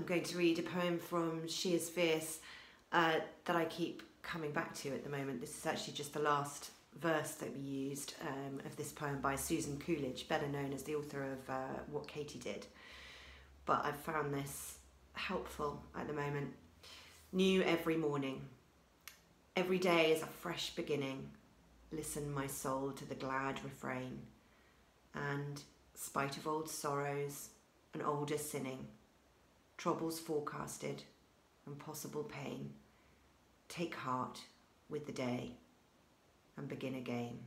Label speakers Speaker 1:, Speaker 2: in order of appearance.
Speaker 1: I'm going to read a poem from She is Fierce uh, that I keep coming back to at the moment. This is actually just the last verse that we used um, of this poem by Susan Coolidge, better known as the author of uh, What Katy Did. But I've found this helpful at the moment. New every morning. Every day is a fresh beginning. Listen, my soul, to the glad refrain. And, spite of old sorrows and older sinning, troubles forecasted and possible pain, take heart with the day and begin again.